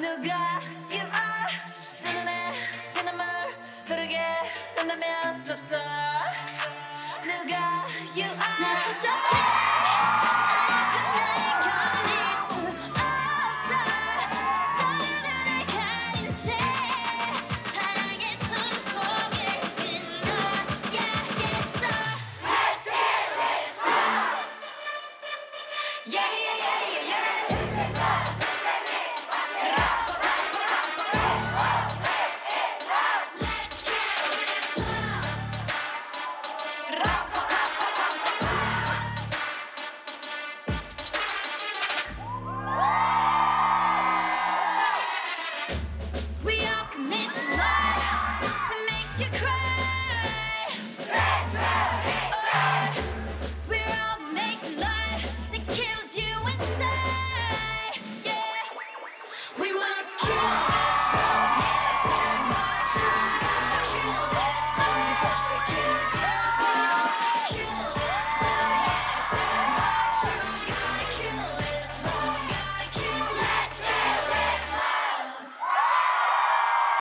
누가 you are? 내 눈에 내 눈물 흐르게 된다면 섭섭 누가 you are? 나 어떡해